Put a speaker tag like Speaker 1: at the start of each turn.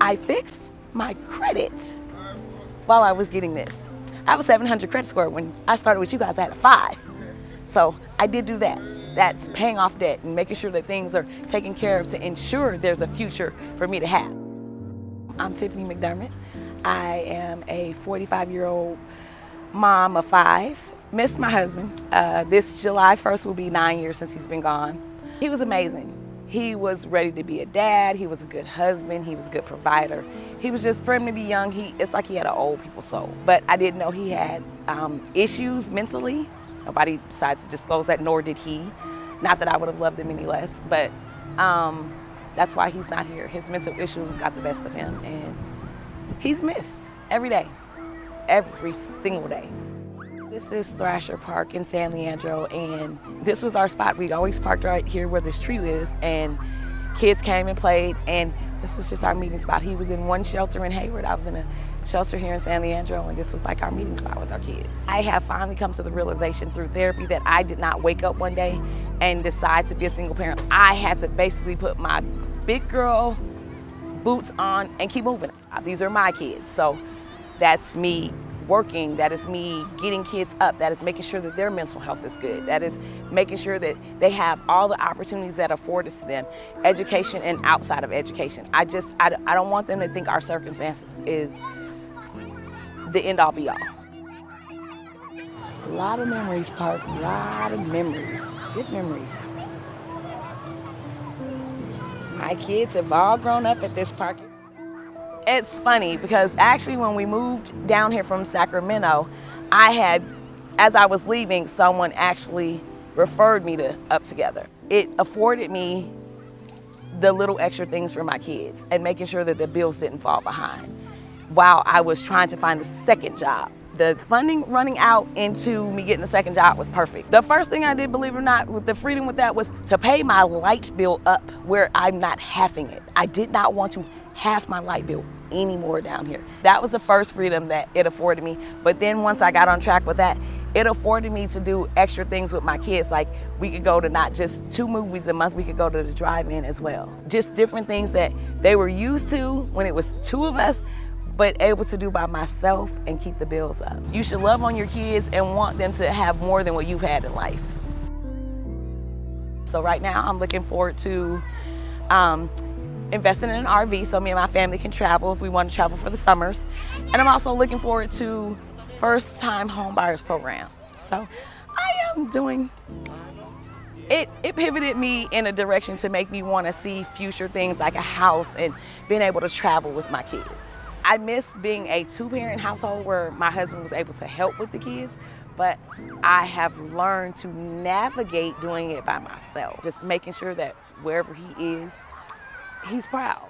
Speaker 1: I fixed my credit while I was getting this. I have a 700 credit score. When I started with you guys, I had a five. So I did do that. That's paying off debt and making sure that things are taken care of to ensure there's a future for me to have. I'm Tiffany McDermott. I am a 45 year old mom of five. Missed my husband. Uh, this July 1st will be nine years since he's been gone. He was amazing. He was ready to be a dad. He was a good husband. He was a good provider. He was just, for him to be young, he, it's like he had an old people soul. But I didn't know he had um, issues mentally. Nobody decided to disclose that, nor did he. Not that I would have loved him any less, but um, that's why he's not here. His mental issues got the best of him, and he's missed every day, every single day. This is Thrasher Park in San Leandro, and this was our spot. We'd always parked right here where this tree is, and kids came and played, and this was just our meeting spot. He was in one shelter in Hayward. I was in a shelter here in San Leandro, and this was like our meeting spot with our kids. I have finally come to the realization through therapy that I did not wake up one day and decide to be a single parent. I had to basically put my big girl boots on and keep moving. These are my kids, so that's me working, that is me getting kids up, that is making sure that their mental health is good, that is making sure that they have all the opportunities that are afforded to them, education and outside of education. I just, I, I don't want them to think our circumstances is the end all be all. A lot of memories, Park, a lot of memories, good memories. My kids have all grown up at this park. It's funny because actually when we moved down here from Sacramento, I had, as I was leaving, someone actually referred me to UpTogether. It afforded me the little extra things for my kids and making sure that the bills didn't fall behind while I was trying to find the second job. The funding running out into me getting the second job was perfect. The first thing I did, believe it or not, with the freedom with that was to pay my light bill up where I'm not halving it. I did not want to half my light bill anymore down here. That was the first freedom that it afforded me. But then once I got on track with that, it afforded me to do extra things with my kids. Like we could go to not just two movies a month, we could go to the drive-in as well. Just different things that they were used to when it was two of us, but able to do by myself and keep the bills up. You should love on your kids and want them to have more than what you've had in life. So right now I'm looking forward to um, investing in an RV so me and my family can travel if we want to travel for the summers. And I'm also looking forward to first time home buyers program. So I am doing it, it pivoted me in a direction to make me want to see future things like a house and being able to travel with my kids. I miss being a two-parent household where my husband was able to help with the kids, but I have learned to navigate doing it by myself. Just making sure that wherever he is, he's proud.